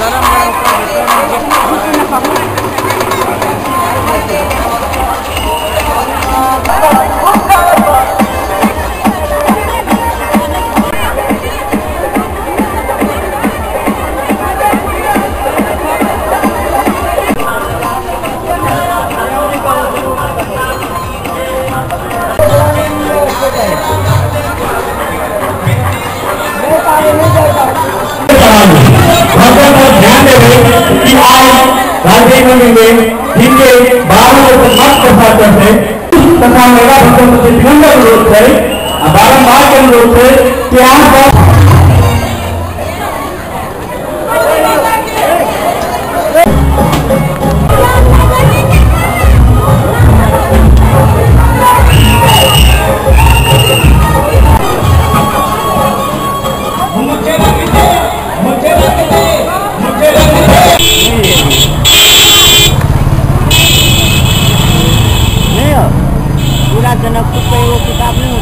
भगवान आज राजनीति में जिनके बारह मत प्रसार करते तथा मेरा भक्तों से विनम्र अनुरोध है बारम्बार के अनुरोध है कि आप पे वो किताब नहीं होगा।